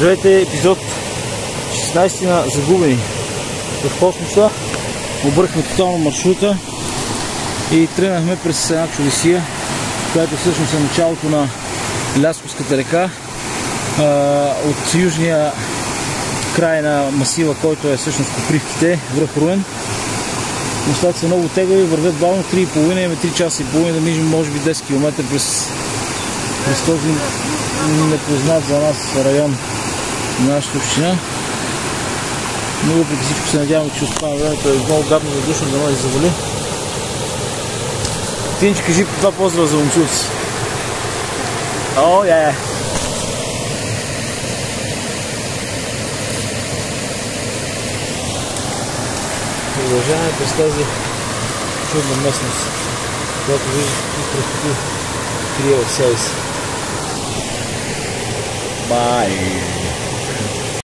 Здравейте, епизод 16 на Загубени в космоса. Обърхме тотално маршрута и тръгнахме през една чудесия, която всъщност е началото на Лясковската река. От южния край на масива, който е всъщност Копривките, връх Руен. Нещата са много тегави, вървят бавно 3,5, имаме 3 часа и половина да мижем може би 10 км през, през този непознат за нас район нашата община. Но въпреки всичко се надявам, че успаваме. Времето е много гадно, задушно, да не завали. Тинче, кажи по това поздрава за момчуци. О, я, я. Продължаваме през тази чудна местност, която виждате какви красоти крие в себе си. Bye.